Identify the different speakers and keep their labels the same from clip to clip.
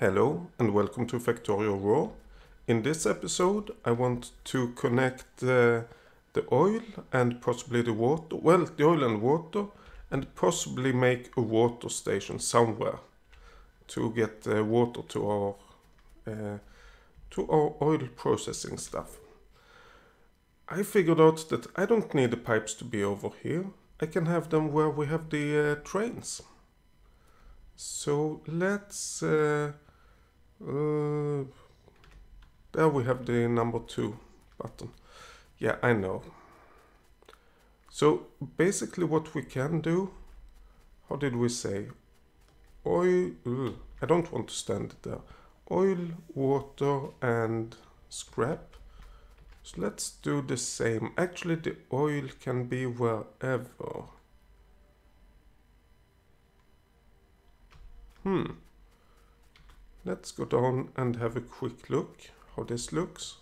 Speaker 1: Hello and welcome to Factorio Raw. In this episode I want to connect uh, the oil and possibly the water, well the oil and water and possibly make a water station somewhere to get uh, water to our uh, to our oil processing stuff. I figured out that I don't need the pipes to be over here. I can have them where we have the uh, trains. So let's uh, uh, there we have the number two button. Yeah, I know. So basically what we can do, how did we say? Oil, ugh, I don't want to stand it there. Oil, water and scrap. So let's do the same. Actually the oil can be wherever. Hmm. Let's go down and have a quick look how this looks.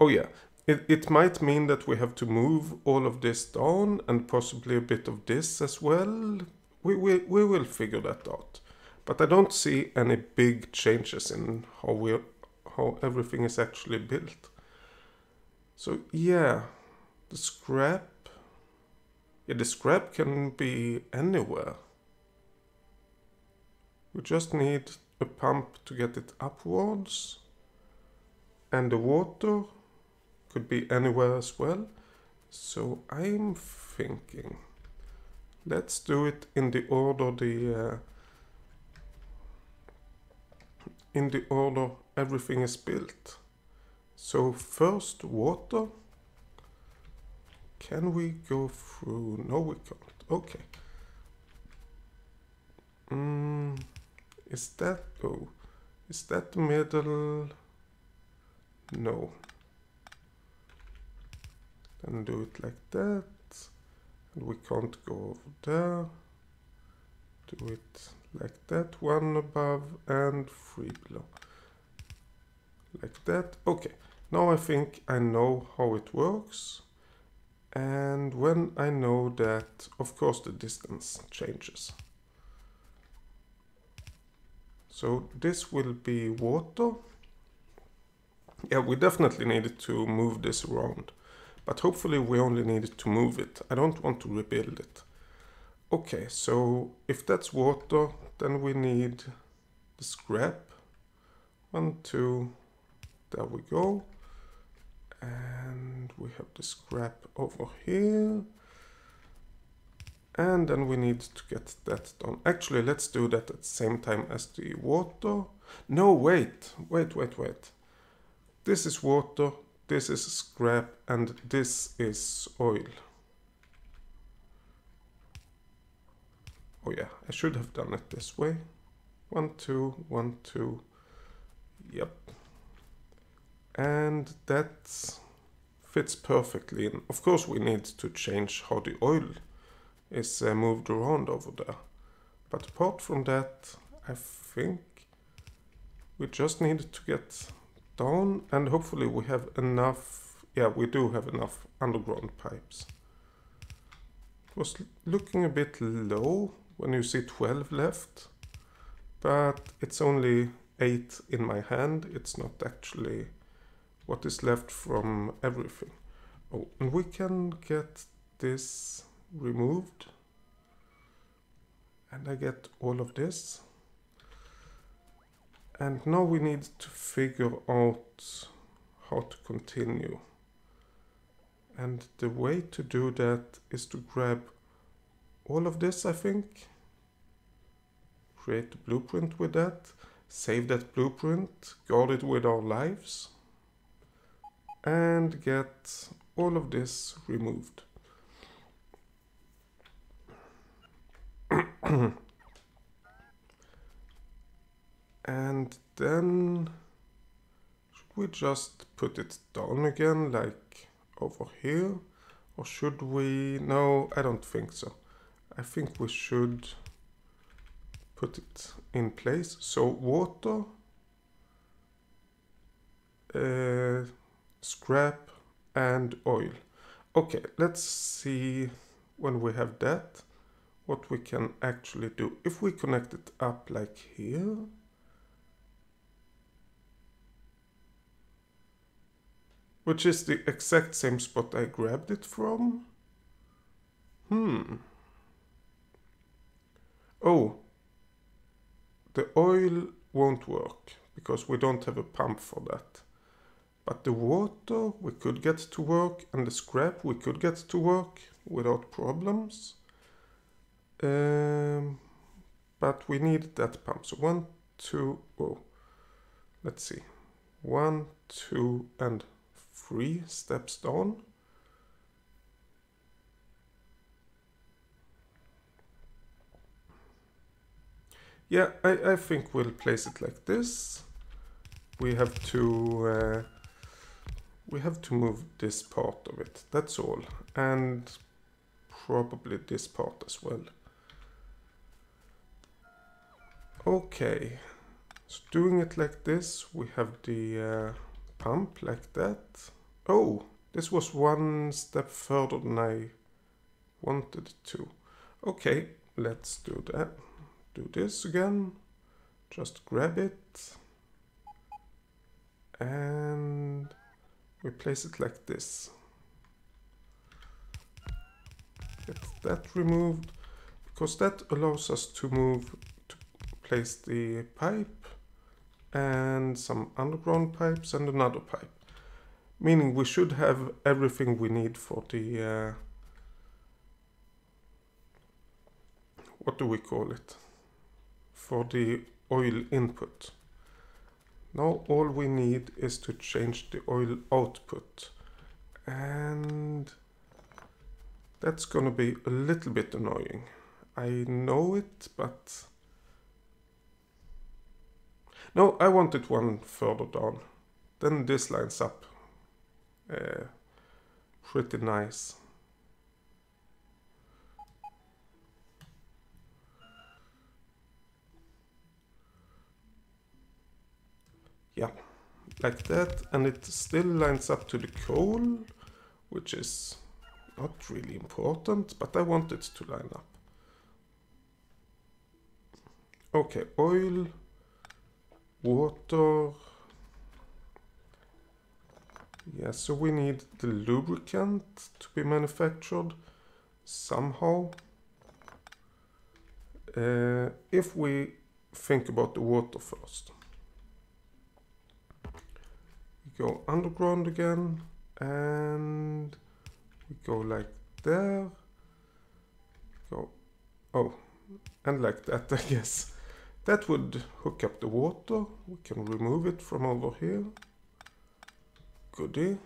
Speaker 1: Oh yeah, it, it might mean that we have to move all of this down and possibly a bit of this as well. We, we, we will figure that out. But I don't see any big changes in how we how everything is actually built. So yeah, the scrap. Yeah, the scrap can be anywhere. We just need a pump to get it upwards. And the water could be anywhere as well. So I'm thinking let's do it in the order the uh, in the order everything is built. So first water. Can we go through? No we can't. Okay. Mm. Is that, oh, is that middle? No. Then do it like that. And we can't go over there. Do it like that, one above and three below. Like that, okay. Now I think I know how it works. And when I know that, of course the distance changes. So this will be water. Yeah, we definitely needed to move this around, but hopefully we only needed to move it. I don't want to rebuild it. Okay, so if that's water, then we need the scrap. One, two, there we go. And we have the scrap over here and then we need to get that done. Actually, let's do that at the same time as the water. No, wait, wait, wait, wait. This is water, this is scrap, and this is oil. Oh yeah, I should have done it this way. One, two, one, two. Yep. And that fits perfectly And Of course, we need to change how the oil is uh, moved around over there. But apart from that, I think we just need to get down and hopefully we have enough, yeah, we do have enough underground pipes. It was looking a bit low when you see 12 left, but it's only 8 in my hand. It's not actually what is left from everything. Oh, and we can get this removed. And I get all of this. And now we need to figure out how to continue. And the way to do that is to grab all of this I think. Create a blueprint with that. Save that blueprint. Guard it with our lives. And get all of this removed. and then should we just put it down again like over here? Or should we no I don't think so. I think we should put it in place. So water uh, scrap and oil. Okay let's see when we have that what we can actually do. If we connect it up like here, which is the exact same spot I grabbed it from. Hmm. Oh, the oil won't work because we don't have a pump for that. But the water we could get to work and the scrap we could get to work without problems. Um, but we need that pump. So one, two, oh, let's see. One, two, and three steps down. Yeah, I, I think we'll place it like this. We have to uh, we have to move this part of it. That's all, and probably this part as well. Okay, so doing it like this, we have the uh, pump like that. Oh, this was one step further than I wanted to. Okay, let's do that. Do this again. Just grab it. And we place it like this. Get that removed because that allows us to move place the pipe and some underground pipes and another pipe. Meaning we should have everything we need for the uh, what do we call it? For the oil input. Now all we need is to change the oil output. And that's gonna be a little bit annoying. I know it, but... No, I want it one further down. Then this lines up uh, pretty nice. yeah like that and it still lines up to the coal which is not really important but I want it to line up okay oil water. Yeah so we need the lubricant to be manufactured somehow. Uh, if we think about the water first. We go underground again and we go like there. Go oh and like that I guess that would hook up the water. We can remove it from over here. Goody.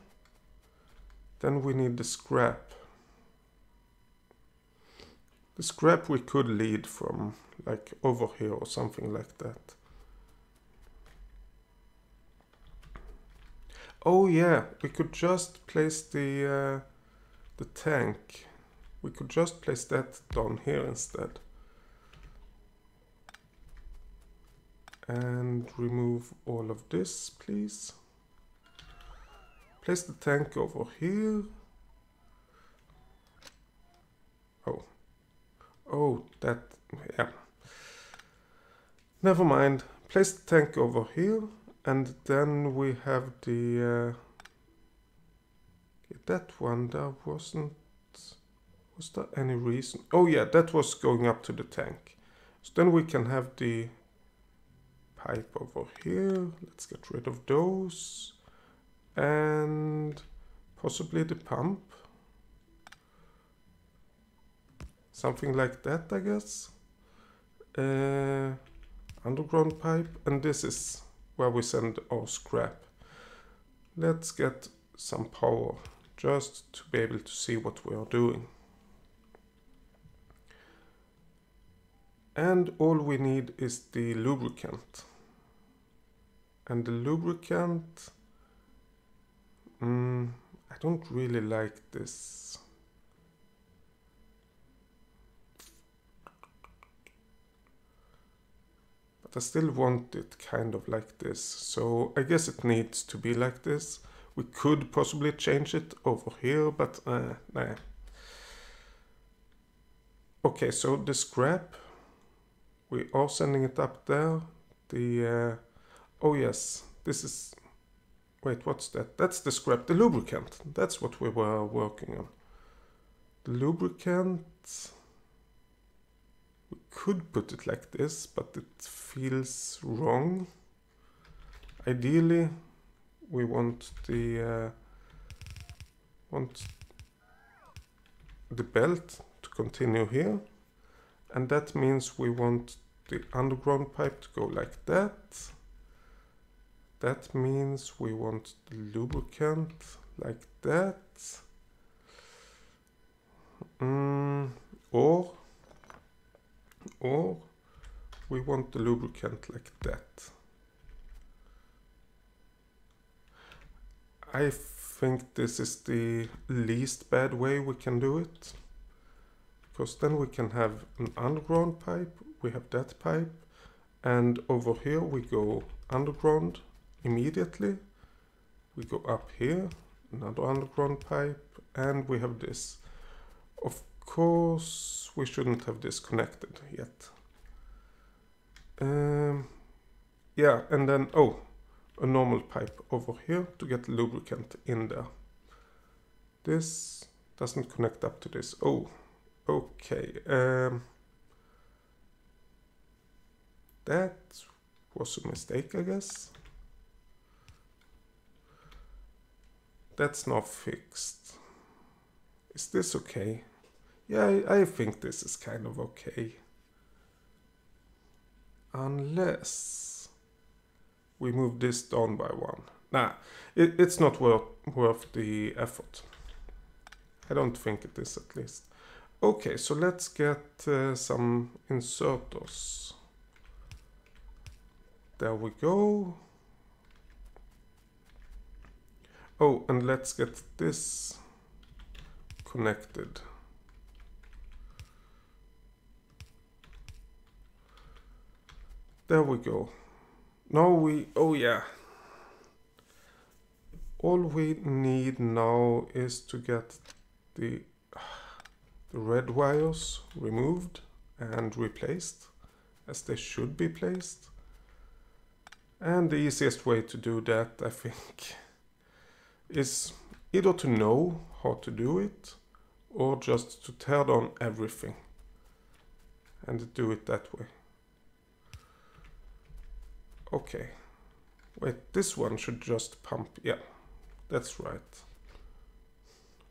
Speaker 1: Then we need the scrap. The scrap we could lead from like over here or something like that. Oh yeah, we could just place the uh, the tank. We could just place that down here instead. And remove all of this, please. Place the tank over here. Oh. Oh, that, yeah. Never mind. Place the tank over here and then we have the uh, that one there wasn't was there any reason oh yeah that was going up to the tank so then we can have the pipe over here. Let's get rid of those. And possibly the pump. Something like that I guess. Uh, underground pipe. And this is where we send our scrap. Let's get some power just to be able to see what we are doing. And all we need is the lubricant. And the lubricant, mm, I don't really like this But I still want it kind of like this. So I guess it needs to be like this. We could possibly change it over here, but uh, nah. Okay, so the scrap, we are sending it up there. The, uh, oh yes, this is, Wait, what's that? That's the scrap, the lubricant. That's what we were working on. The lubricant... We could put it like this, but it feels wrong. Ideally, we want the... Uh, want the belt to continue here. And that means we want the underground pipe to go like that. That means we want the lubricant like that. Mm, or, or we want the lubricant like that. I think this is the least bad way we can do it. Because then we can have an underground pipe, we have that pipe, and over here we go underground immediately. We go up here, another underground pipe, and we have this. Of course, we shouldn't have this connected yet. Um, yeah, and then, oh, a normal pipe over here to get lubricant in there. This doesn't connect up to this. Oh, okay. Um, that was a mistake, I guess. That's not fixed. Is this okay? Yeah, I, I think this is kind of okay. Unless we move this down by one. Nah, it, it's not worth, worth the effort. I don't think it is at least. Okay, so let's get uh, some inserters. There we go. Oh, and let's get this connected. There we go. Now we, oh yeah. All we need now is to get the, the red wires removed and replaced as they should be placed. And the easiest way to do that, I think, is either to know how to do it or just to tear down everything and do it that way. Okay. Wait, this one should just pump. Yeah, that's right.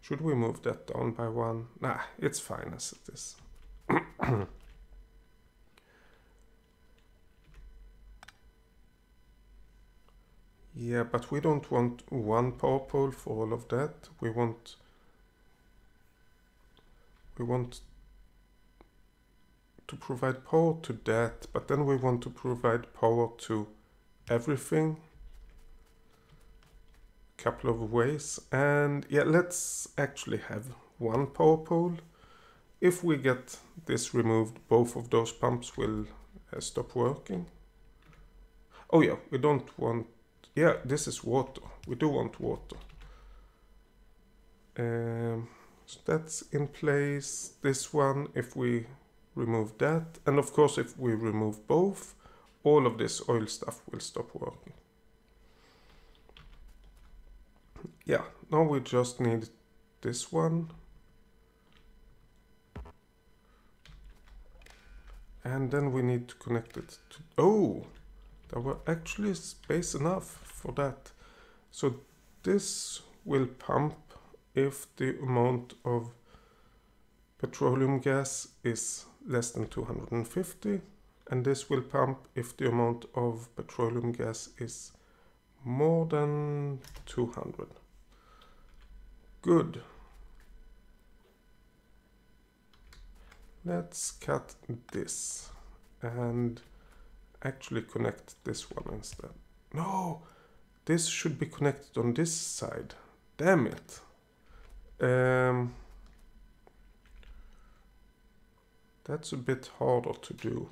Speaker 1: Should we move that down by one? Nah, it's fine as it is. Yeah, but we don't want one power pole for all of that. We want we want to provide power to that, but then we want to provide power to everything. Couple of ways, and yeah, let's actually have one power pole. If we get this removed, both of those pumps will uh, stop working. Oh yeah, we don't want yeah, this is water. We do want water. Um, so that's in place. This one, if we remove that, and of course if we remove both, all of this oil stuff will stop working. Yeah, now we just need this one. And then we need to connect it to... Oh! There were actually space enough for that. So this will pump if the amount of petroleum gas is less than 250 and this will pump if the amount of petroleum gas is more than 200. Good. Let's cut this and actually connect this one instead. No, this should be connected on this side. Damn it. Um, that's a bit harder to do.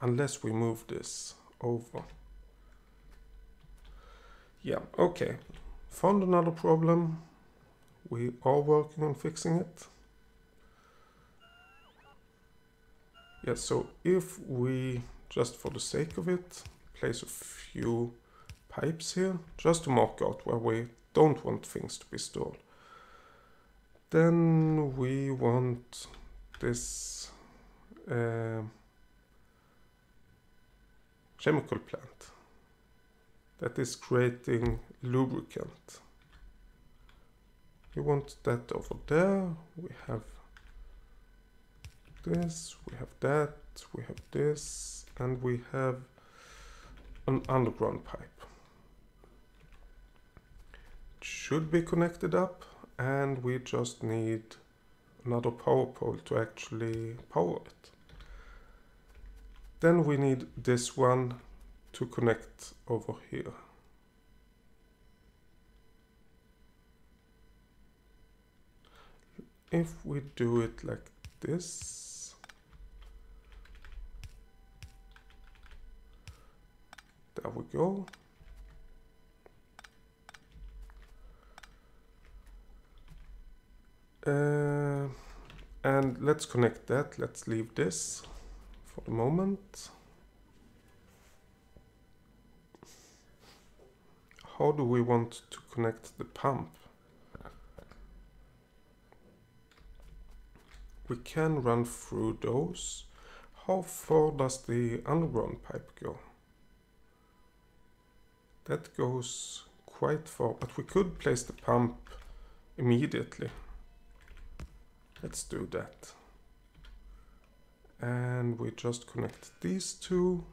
Speaker 1: Unless we move this over. Yeah, okay. Found another problem. We are working on fixing it. Yeah, so if we, just for the sake of it, place a few pipes here just to mark out where we don't want things to be stored. Then we want this uh, chemical plant that is creating lubricant. You want that over there. We have this, we have that, we have this, and we have an underground pipe. It should be connected up and we just need another power pole to actually power it. Then we need this one to connect over here. If we do it like this, there we go. Uh, and let's connect that. Let's leave this for the moment. How do we want to connect the pump? We can run through those. How far does the underground pipe go? That goes quite far, but we could place the pump immediately. Let's do that. And we just connect these two.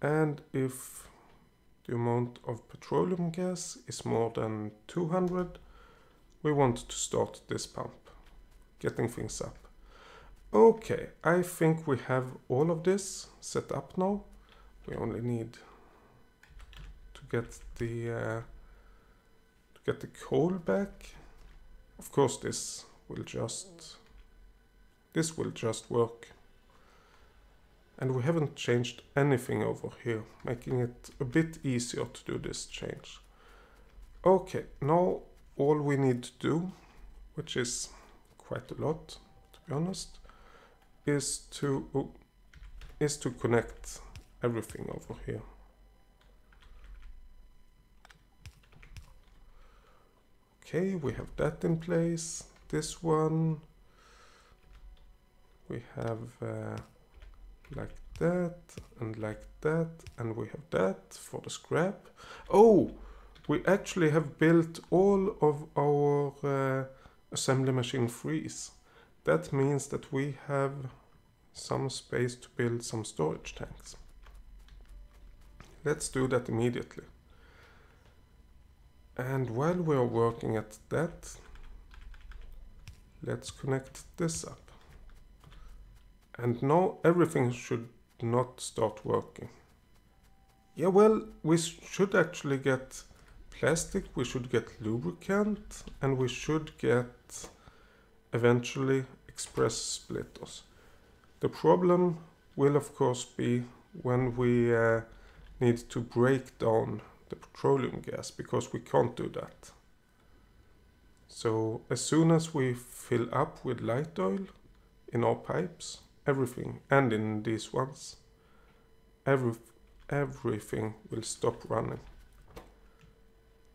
Speaker 1: And if the amount of petroleum gas is more than 200, we want to start this pump, getting things up. Okay, I think we have all of this set up now. We only need to get the uh, to get the coal back. Of course, this will just this will just work and we haven't changed anything over here making it a bit easier to do this change. Okay now all we need to do which is quite a lot to be honest is to is to connect everything over here. Okay we have that in place this one. We have uh, like that and like that and we have that for the scrap. Oh we actually have built all of our uh, assembly machine freeze. That means that we have some space to build some storage tanks. Let's do that immediately. And while we are working at that Let's connect this up. And now everything should not start working. Yeah, well, we should actually get plastic, we should get lubricant, and we should get eventually express splitters. The problem will of course be when we uh, need to break down the petroleum gas because we can't do that. So as soon as we fill up with light oil in our pipes, everything, and in these ones, every, everything will stop running.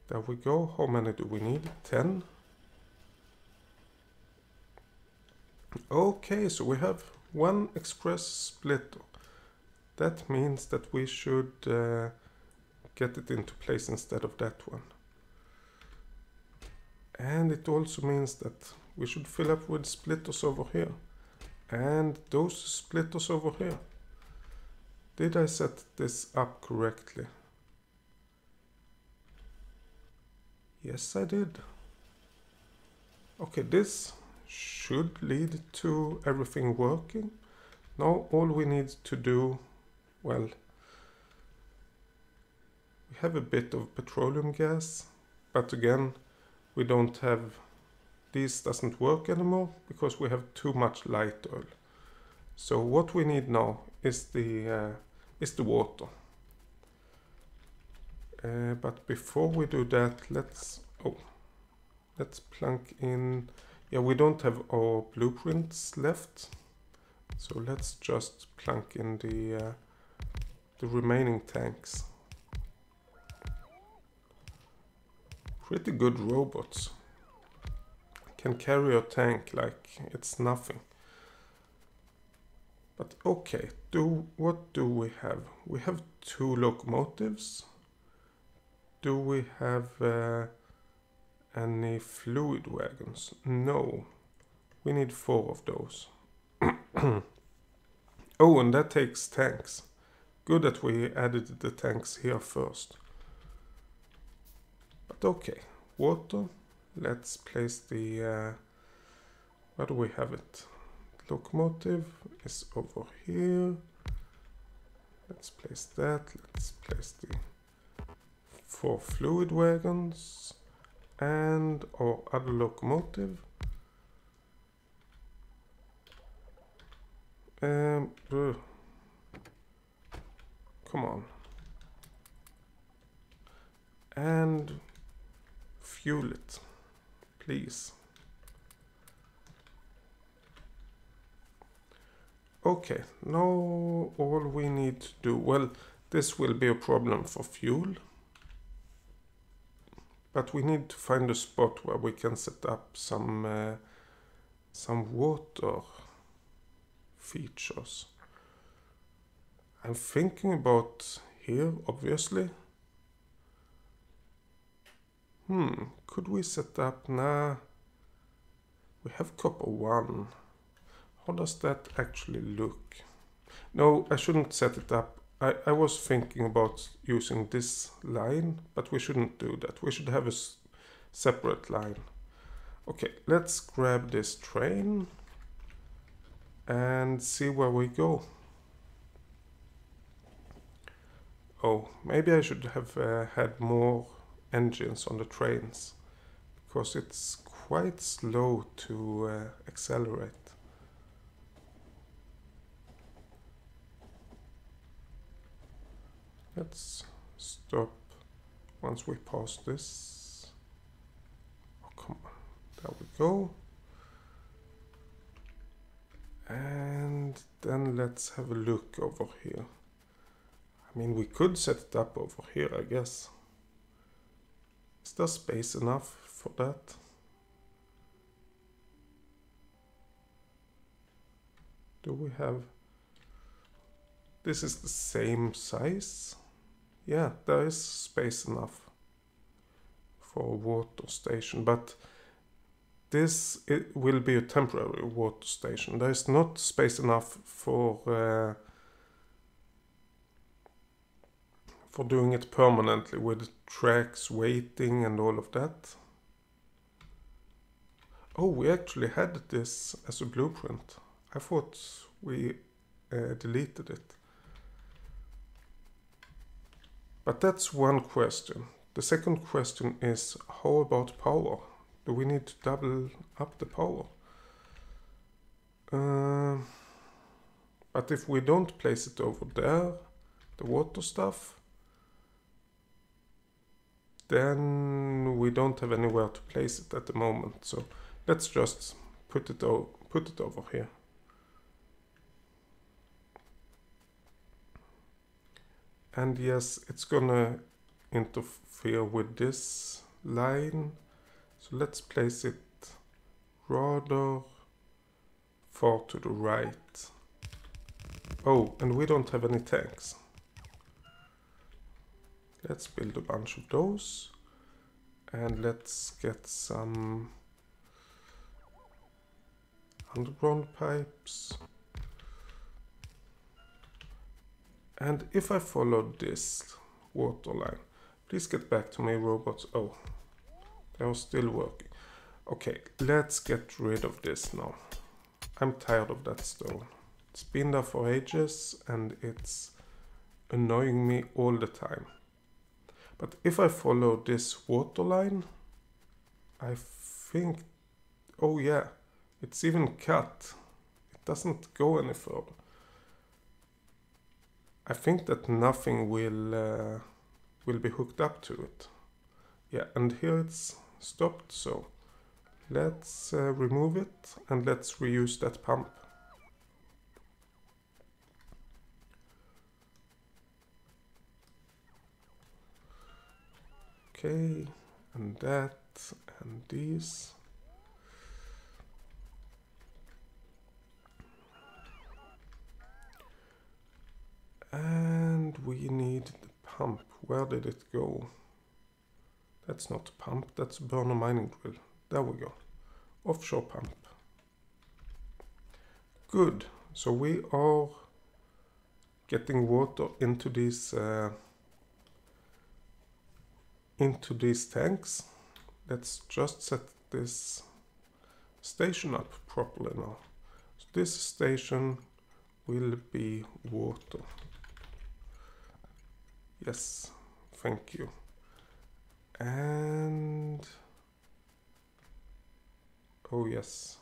Speaker 1: There we go. How many do we need? 10. Okay, so we have one express splitter. That means that we should uh, get it into place instead of that one. And it also means that we should fill up with splitters over here. And those splitters over here. Did I set this up correctly? Yes, I did. Okay, this should lead to everything working. Now all we need to do, well, we have a bit of petroleum gas, but again, we don't have this doesn't work anymore because we have too much light oil. So what we need now is the uh, is the water. Uh, but before we do that let's oh let's plunk in yeah we don't have our blueprints left. So let's just plunk in the uh, the remaining tanks. Pretty good robots. Can carry a tank like it's nothing. But okay, do what do we have? We have two locomotives. Do we have uh, any fluid wagons? No. We need four of those. oh, and that takes tanks. Good that we added the tanks here first. But okay, water. Let's place the... Uh, where do we have it? Locomotive is over here. Let's place that. Let's place the four fluid wagons and our other locomotive. Um, uh, come on. And fuel it, please. Okay, now all we need to do, well, this will be a problem for fuel. But we need to find a spot where we can set up some uh, some water features. I'm thinking about here, obviously. Hmm, could we set up, nah, we have copper one. How does that actually look? No, I shouldn't set it up. I, I was thinking about using this line, but we shouldn't do that. We should have a separate line. Okay, let's grab this train and see where we go. Oh, maybe I should have uh, had more engines on the trains because it's quite slow to uh, accelerate. Let's stop once we pass this. Oh, come on. There we go. And then let's have a look over here. I mean, we could set it up over here, I guess. Is there space enough for that? Do we have... This is the same size. Yeah, there is space enough for a water station, but this it will be a temporary water station. There is not space enough for uh, for doing it permanently with tracks waiting and all of that. Oh, we actually had this as a blueprint. I thought we uh, deleted it. But that's one question. The second question is how about power? Do we need to double up the power? Uh, but if we don't place it over there, the water stuff, then we don't have anywhere to place it at the moment. So let's just put it, put it over here. And yes, it's gonna interfere with this line so let's place it rather far to the right. Oh, and we don't have any tanks. Let's build a bunch of those. And let's get some underground pipes. And if I follow this water line, please get back to me robots. Oh, they're still working. Okay, let's get rid of this now. I'm tired of that stone. It's been there for ages and it's annoying me all the time. But if I follow this water line, I think, oh yeah, it's even cut. It doesn't go any further. I think that nothing will uh, will be hooked up to it. Yeah, and here it's stopped so let's uh, remove it and let's reuse that pump okay and that and these. And we need the pump. Where did it go? That's not pump, that's burner mining drill. There we go. Offshore pump. Good. So we are getting water into these uh, into these tanks. Let's just set this station up properly now. So this station will be water. Yes, thank you. And oh yes,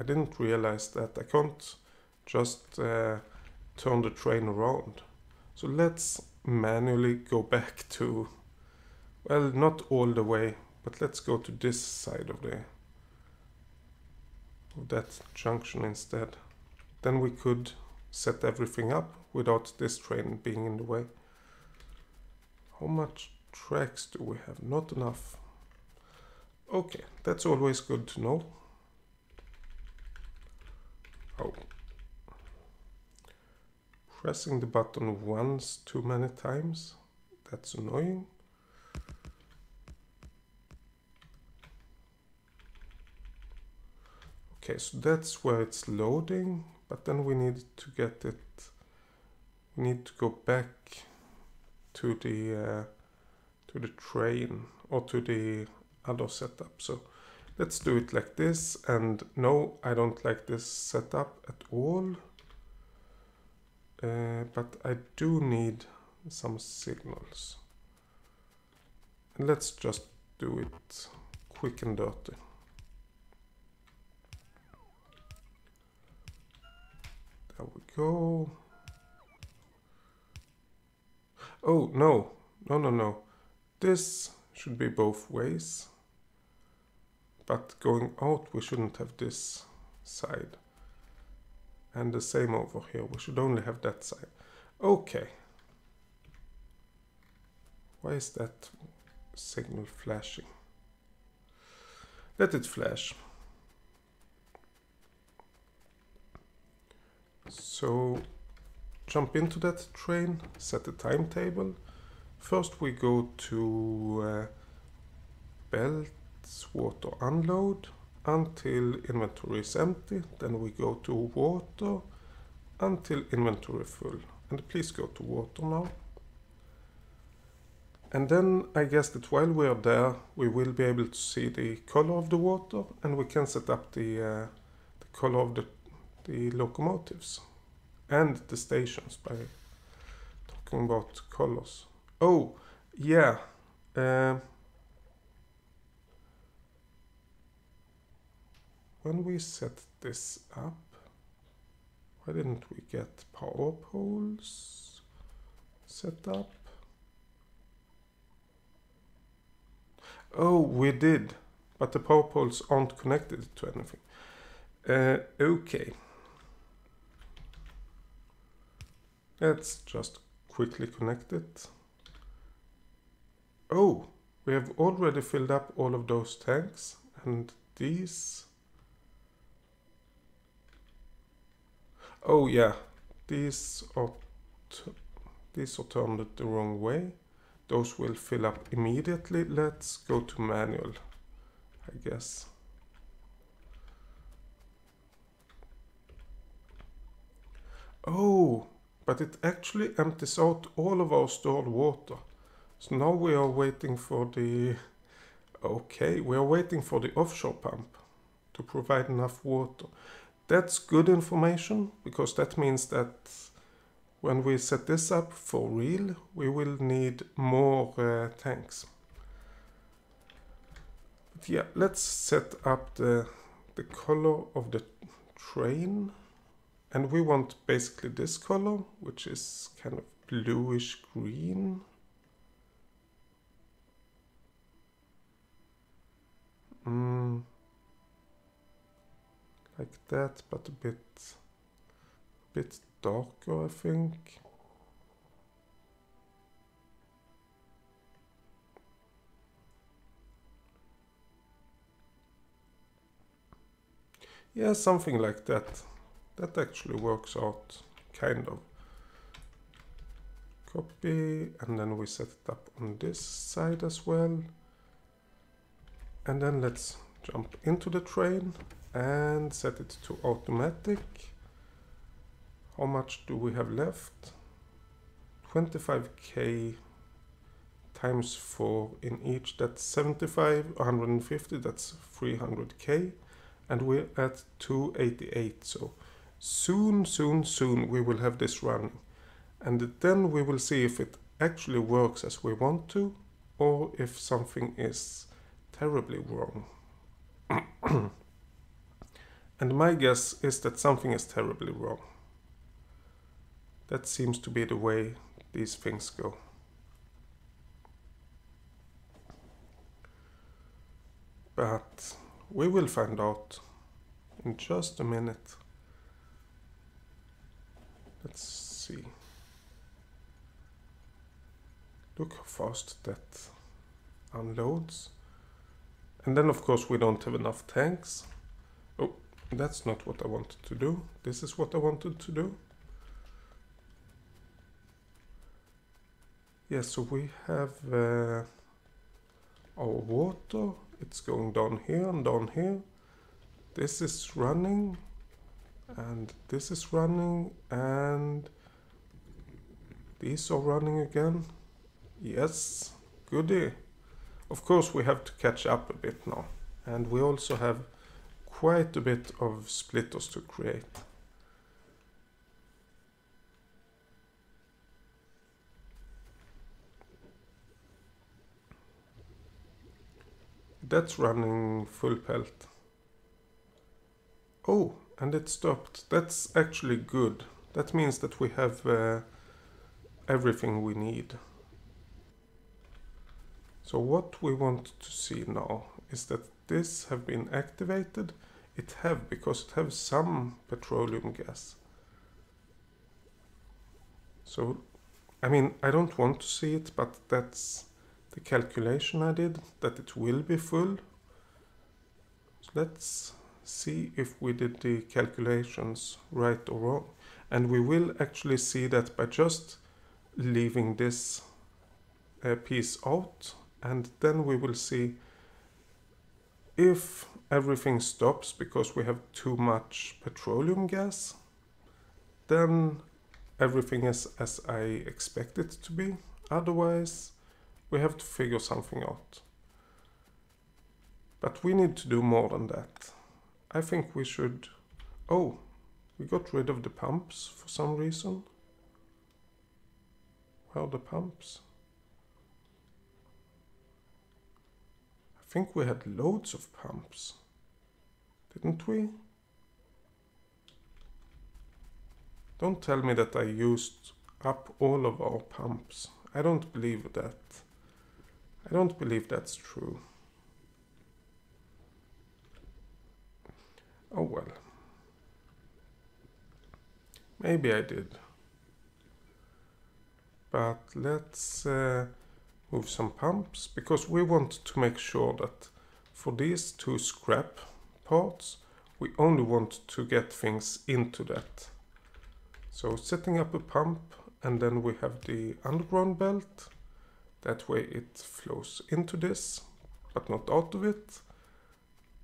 Speaker 1: I didn't realize that I can't just uh, turn the train around. So let's manually go back to, well, not all the way, but let's go to this side of the of that junction instead. Then we could set everything up without this train being in the way. How much tracks do we have? Not enough. Okay, that's always good to know. Oh. Pressing the button once too many times. That's annoying. Okay, so that's where it's loading, but then we need to get it, we need to go back to the uh, to the train or to the other setup. So let's do it like this. And no, I don't like this setup at all. Uh, but I do need some signals. And let's just do it quick and dirty. There we go. Oh, no. No, no, no. This should be both ways. But going out, we shouldn't have this side. And the same over here. We should only have that side. Okay. Why is that signal flashing? Let it flash. So jump into that train, set the timetable. First we go to uh, belts, water unload until inventory is empty. Then we go to water until inventory full. And please go to water now. And then I guess that while we are there, we will be able to see the color of the water and we can set up the, uh, the color of the, the locomotives and the stations by talking about colors. Oh, yeah. Uh, when we set this up, why didn't we get power poles set up? Oh, we did, but the power poles aren't connected to anything. Uh, okay. Let's just quickly connect it. Oh, we have already filled up all of those tanks and these. Oh yeah, these are these are turned the wrong way. Those will fill up immediately. Let's go to manual, I guess. Oh, but it actually empties out all of our stored water. So now we are waiting for the... Okay, we are waiting for the offshore pump to provide enough water. That's good information because that means that when we set this up for real, we will need more uh, tanks. But yeah, let's set up the, the color of the train. And we want basically this color, which is kind of bluish green. Mm. Like that, but a bit, bit darker, I think. Yeah, something like that. That actually works out, kind of. Copy, and then we set it up on this side as well. And then let's jump into the train and set it to automatic. How much do we have left? 25k times 4 in each, that's 75, 150, that's 300k. And we're at 288, so soon, soon, soon we will have this running. And then we will see if it actually works as we want to, or if something is terribly wrong. and my guess is that something is terribly wrong. That seems to be the way these things go. But we will find out in just a minute. Let's see. Look how fast that unloads. And then of course we don't have enough tanks. Oh, that's not what I wanted to do. This is what I wanted to do. Yes, yeah, so we have uh, our water. It's going down here and down here. This is running and this is running and these are running again. Yes, goody. Of course we have to catch up a bit now. And we also have quite a bit of splitters to create. That's running full pelt. Oh, and it stopped. That's actually good. That means that we have uh, everything we need. So what we want to see now is that this have been activated. It have because it have some petroleum gas. So, I mean, I don't want to see it, but that's the calculation I did, that it will be full. So let's see if we did the calculations right or wrong. And we will actually see that by just leaving this uh, piece out and then we will see if everything stops because we have too much petroleum gas then everything is as I expect it to be. Otherwise we have to figure something out. But we need to do more than that I think we should oh we got rid of the pumps for some reason where are the pumps I think we had loads of pumps, didn't we? Don't tell me that I used up all of our pumps. I don't believe that. I don't believe that's true. Oh well. Maybe I did. But let's uh, move some pumps because we want to make sure that for these two scrap parts we only want to get things into that. So setting up a pump and then we have the underground belt. That way it flows into this but not out of it.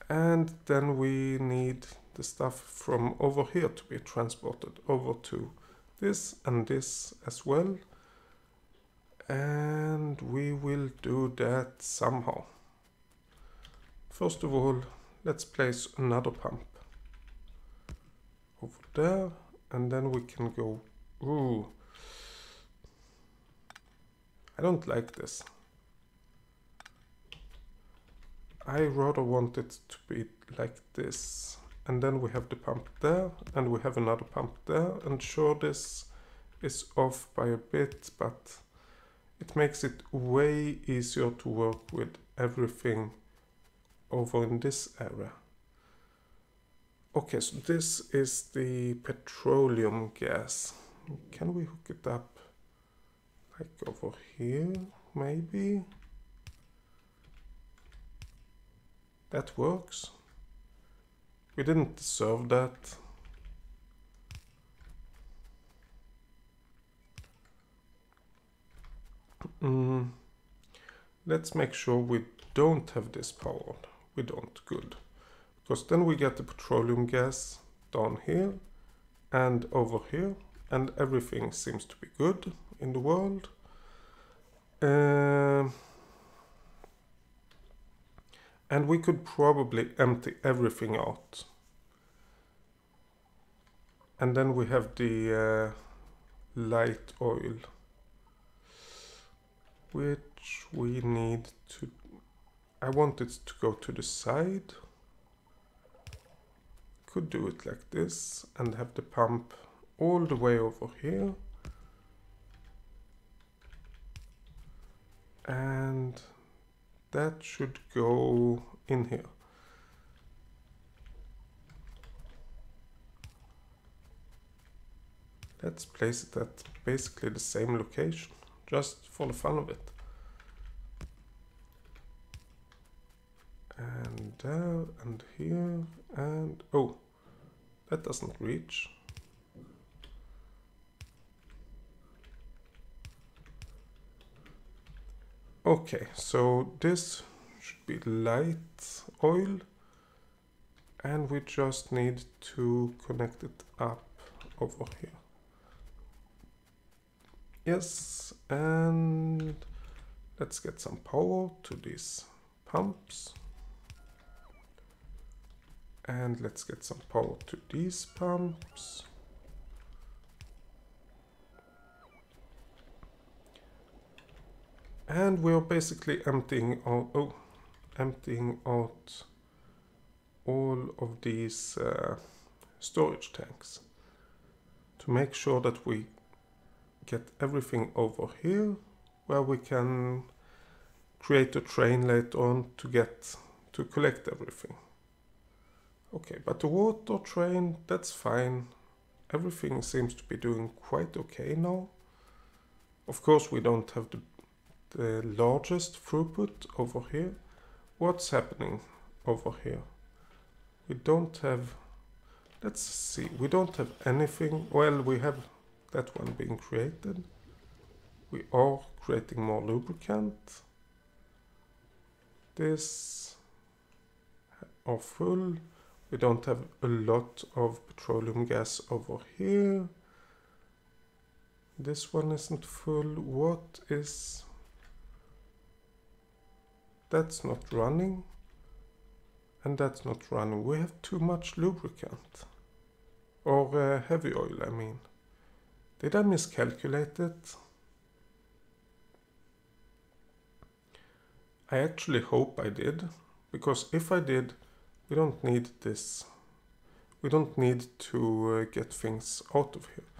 Speaker 1: And then we need the stuff from over here to be transported over to this and this as well and we will do that somehow. First of all, let's place another pump over there and then we can go, ooh, I don't like this. I rather want it to be like this. And then we have the pump there and we have another pump there and sure this is off by a bit but it makes it way easier to work with everything over in this area. Okay, so this is the petroleum gas. Can we hook it up like over here, maybe? That works. We didn't deserve that. Mm. Let's make sure we don't have this power. We don't. Good. Because then we get the petroleum gas down here and over here and everything seems to be good in the world. Uh, and we could probably empty everything out. And then we have the uh, light oil, which we need to, I want it to go to the side. Could do it like this and have the pump all the way over here. And that should go in here. Let's place it at basically the same location, just for the fun of it. And there, and here, and oh, that doesn't reach. Okay, so this should be light oil and we just need to connect it up over here. Yes, and let's get some power to these pumps. And let's get some power to these pumps. And we're basically emptying out oh, emptying out all of these uh, storage tanks to make sure that we get everything over here where we can create a train later on to get to collect everything. Okay but the water train that's fine. Everything seems to be doing quite okay now. Of course we don't have the the largest throughput over here. What's happening over here? We don't have, let's see, we don't have anything. Well, we have that one being created. We are creating more lubricant. This are full. We don't have a lot of petroleum gas over here. This one isn't full. What is that's not running. And that's not running. We have too much lubricant. Or uh, heavy oil, I mean. Did I miscalculate it? I actually hope I did. Because if I did, we don't need this. We don't need to uh, get things out of here.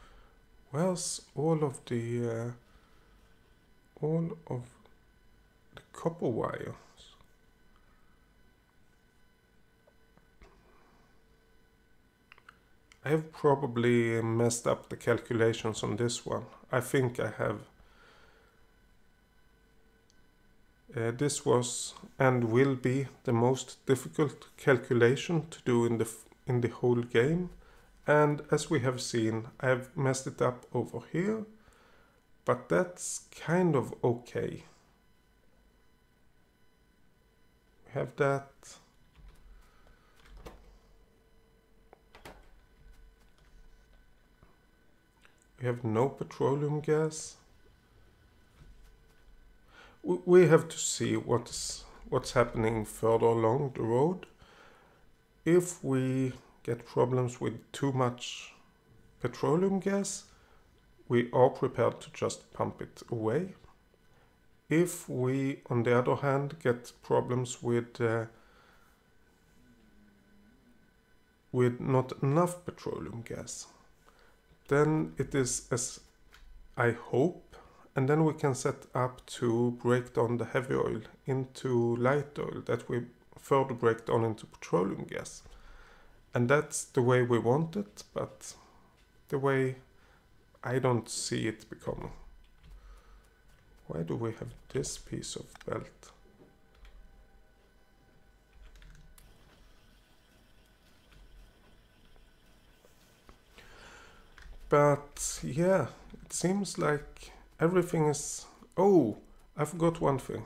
Speaker 1: Where's all of the... Uh, all of the copper wire? I have probably messed up the calculations on this one. I think I have. Uh, this was and will be the most difficult calculation to do in the in the whole game. And as we have seen, I have messed it up over here. But that's kind of okay. We have that. We have no petroleum gas. We have to see what's what's happening further along the road. If we get problems with too much petroleum gas, we are prepared to just pump it away. If we, on the other hand, get problems with uh, with not enough petroleum gas, then it is as I hope and then we can set up to break down the heavy oil into light oil that we further break down into petroleum gas. And that's the way we want it, but the way I don't see it becoming. Why do we have this piece of belt? But yeah, it seems like everything is... Oh, I forgot one thing.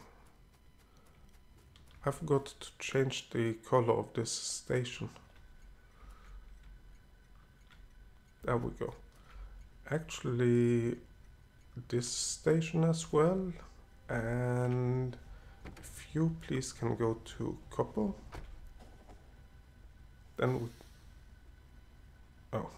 Speaker 1: I forgot to change the color of this station. There we go. Actually, this station as well. And if you please can go to copper. Then we... Oh.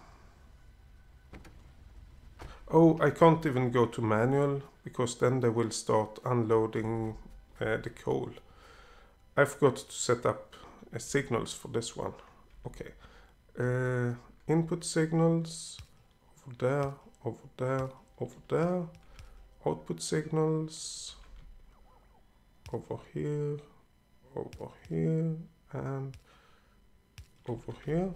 Speaker 1: Oh, I can't even go to manual because then they will start unloading uh, the coal. I forgot to set up uh, signals for this one. Okay. Uh, input signals over there, over there, over there. Output signals over here, over here, and over here.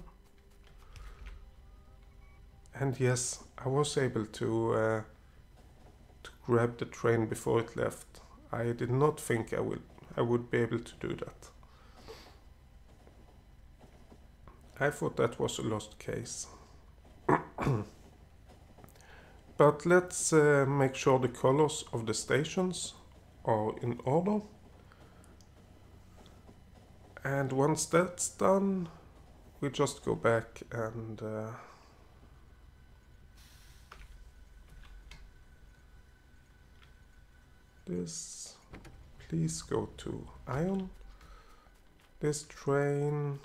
Speaker 1: And yes, I was able to uh, to grab the train before it left. I did not think I would I would be able to do that. I thought that was a lost case. but let's uh, make sure the colors of the stations are in order. And once that's done, we just go back and uh, this. Please go to iron this train.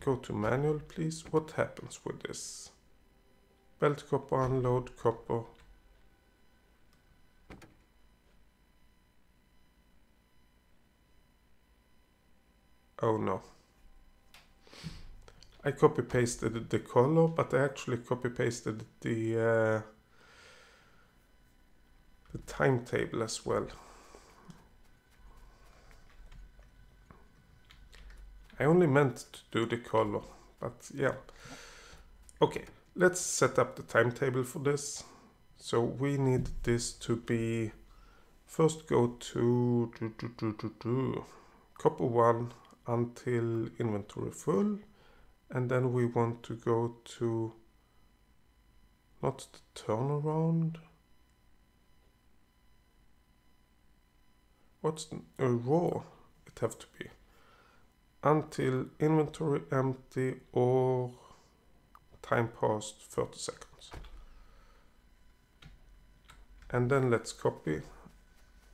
Speaker 1: Go to manual please. What happens with this? Belt copper unload copper. Oh no. I copy pasted the color but I actually copy pasted the uh, the timetable as well. I only meant to do the color, but yeah. Okay, let's set up the timetable for this. So we need this to be, first go to do, do, do, do, do, copper 1 until inventory full. And then we want to go to, not the turnaround, what's a raw it have to be? Until inventory empty or time past 30 seconds. And then let's copy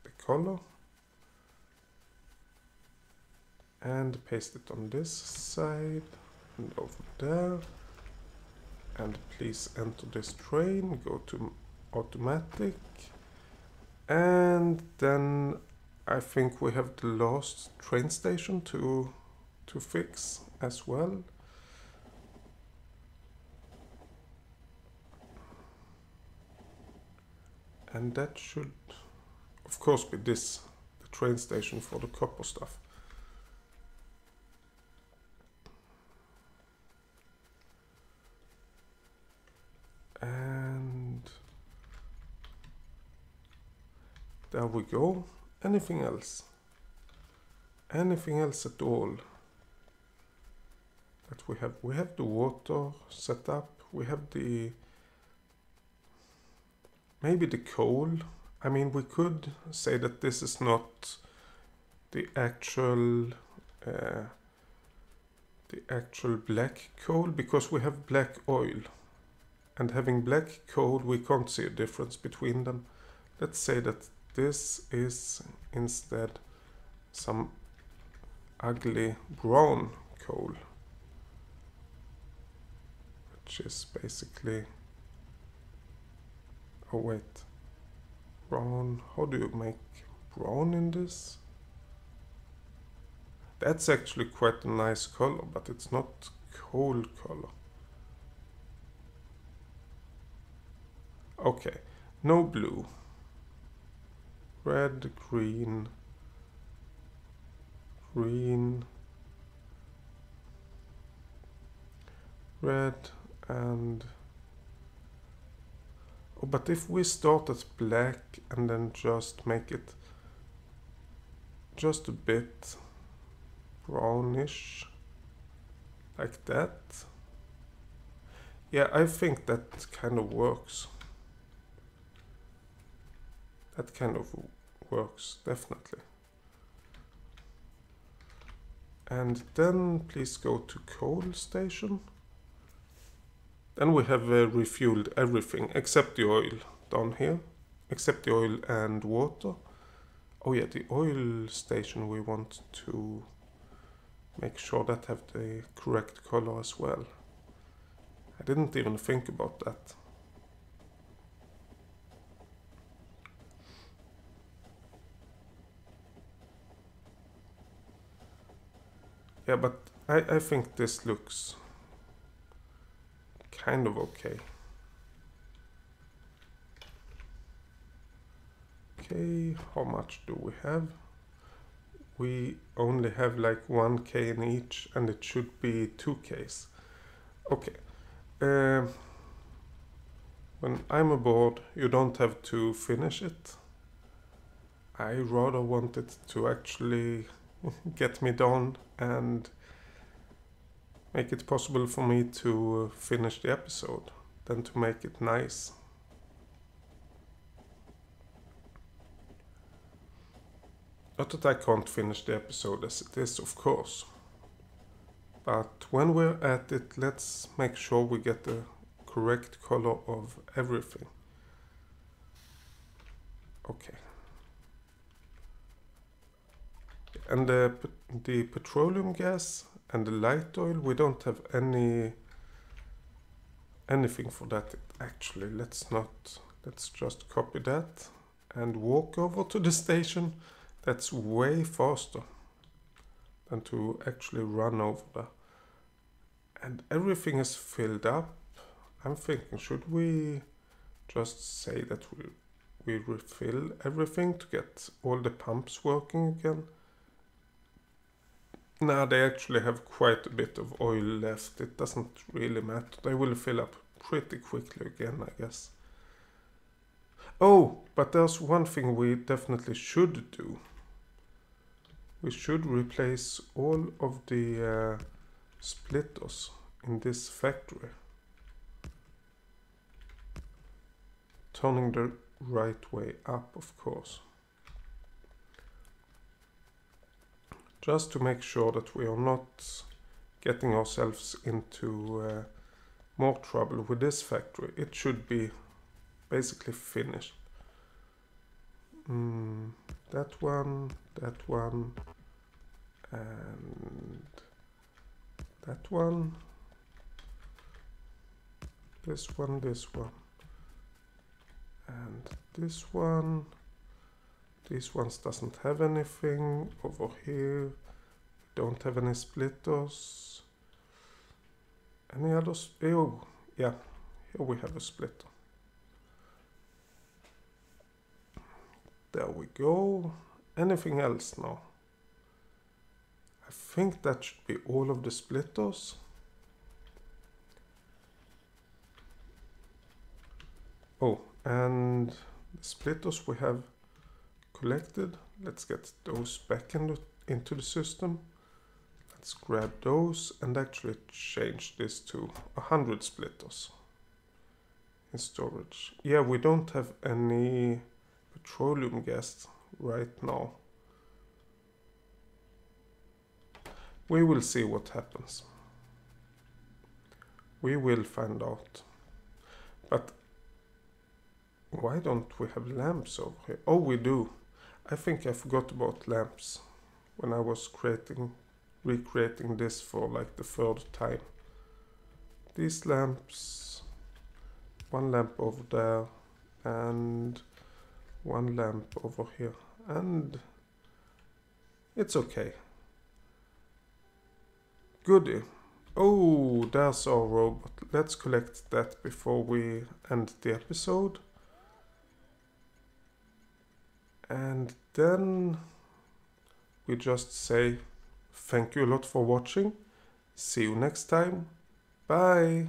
Speaker 1: the color and paste it on this side and over there. And please enter this train go to automatic. And then I think we have the last train station to to fix as well. And that should of course be this, the train station for the copper stuff. And there we go anything else anything else at all that we have we have the water set up we have the maybe the coal. I mean we could say that this is not the actual uh, the actual black coal because we have black oil. And having black coal we can't see a difference between them. Let's say that this is instead some ugly brown coal which is basically oh wait brown. How do you make brown in this? That's actually quite a nice color but it's not coal color. Okay no blue red, green, green, red and oh, but if we start at black and then just make it just a bit brownish like that. Yeah, I think that kind of works. That kind of works, definitely. And then please go to coal station. Then we have uh, refueled everything except the oil down here. Except the oil and water. Oh yeah, the oil station we want to make sure that have the correct color as well. I didn't even think about that. Yeah, but I, I think this looks kind of okay. Okay, how much do we have? We only have like 1k in each and it should be 2ks. Okay. Uh, when I'm aboard, you don't have to finish it. I rather wanted to actually get me done and make it possible for me to finish the episode than to make it nice. Not that I can't finish the episode as it is, of course. But when we're at it, let's make sure we get the correct color of everything. Okay. And the, the petroleum gas and the light oil, we don't have any anything for that actually. Let's not, let's just copy that and walk over to the station that's way faster than to actually run over there. And everything is filled up. I'm thinking, should we just say that we, we refill everything to get all the pumps working again? Now they actually have quite a bit of oil left. It doesn't really matter. They will fill up pretty quickly again, I guess. Oh, but there's one thing we definitely should do we should replace all of the uh, splitters in this factory. Turning the right way up, of course. Just to make sure that we are not getting ourselves into uh, more trouble with this factory. It should be basically finished. Mm, that one, that one, and that one this one this one and this one these ones doesn't have anything over here. Don't have any splitters. Any others oh yeah here we have a splitter. There we go. Anything else now? I think that should be all of the splitters. Oh, and the splitters we have collected. Let's get those back in the, into the system. Let's grab those and actually change this to 100 splitters in storage. Yeah, we don't have any petroleum gas right now. We will see what happens. We will find out. But why don't we have lamps over here? Oh, we do. I think I forgot about lamps when I was creating, recreating this for like the third time. These lamps, one lamp over there and one lamp over here. And it's okay. Goody. Oh, there's our robot. Let's collect that before we end the episode. And then we just say thank you a lot for watching. See you next time. Bye.